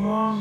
哇。